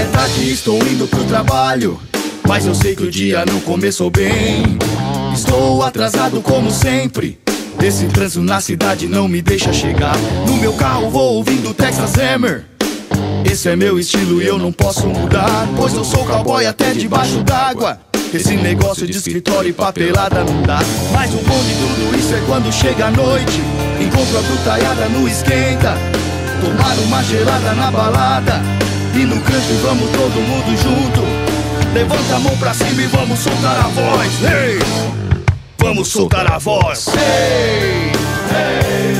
tarde estou indo pro trabalho. Mas eu sei que o dia não começou bem. Estou atrasado como sempre. Esse trânsito na cidade não me deixa chegar. No meu carro vou ouvindo Texas Hammer. Esse é meu estilo e eu não posso mudar. Pois eu sou cowboy até debaixo d'água. Esse negócio de escritório e papelada não dá. Mas o bom de tudo isso é quando chega a noite. Encontro a brutaiada no esquenta. Tomar uma gelada na balada. E no canto vamos todo mundo junto. Levanta a mão pra cima e vamos soltar a voz. Hey! Vamos soltar a voz. Hey! Hey!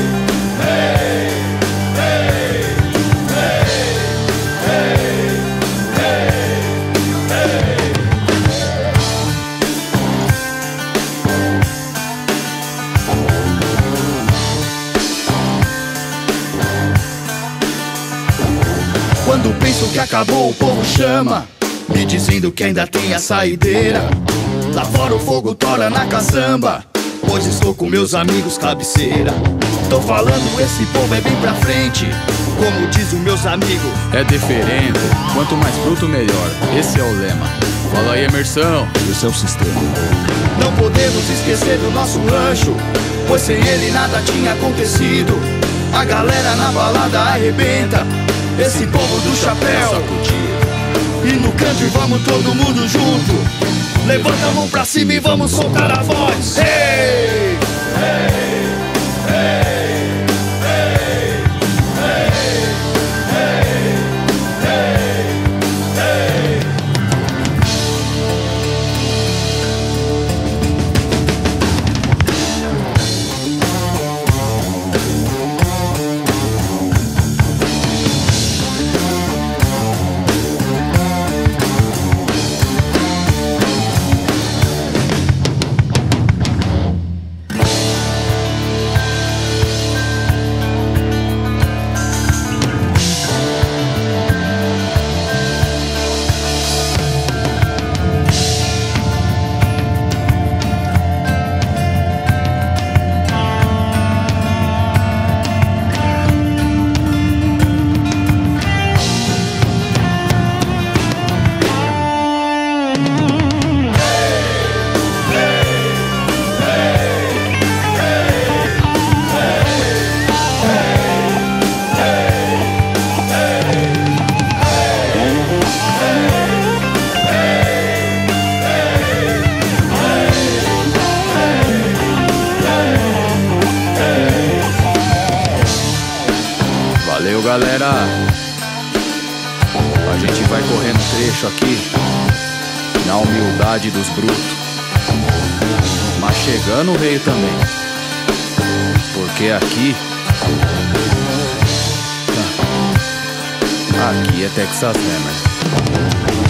Que acabou, o povo chama, me dizendo que ainda tem a saideira. Lá fora o fogo tora na caçamba, pois estou com meus amigos cabeceira. Tô falando, esse povo é bem pra frente, como diz os meus amigos. É diferente, quanto mais bruto melhor, esse é o lema. Fala aí, Emersão. Esse é o sistema. Não podemos esquecer do nosso rancho, pois sem ele nada tinha acontecido. A galera na balada arrebenta, do chapéu. E no country vamos todo mundo junto. Levanta a mão pra cima e vamos soltar a voz. Hey! Hey! A gente vai correndo trecho aqui, na humildade dos brutos. Mas chegando o rei também. Porque aqui. Aqui é Texas Hammer.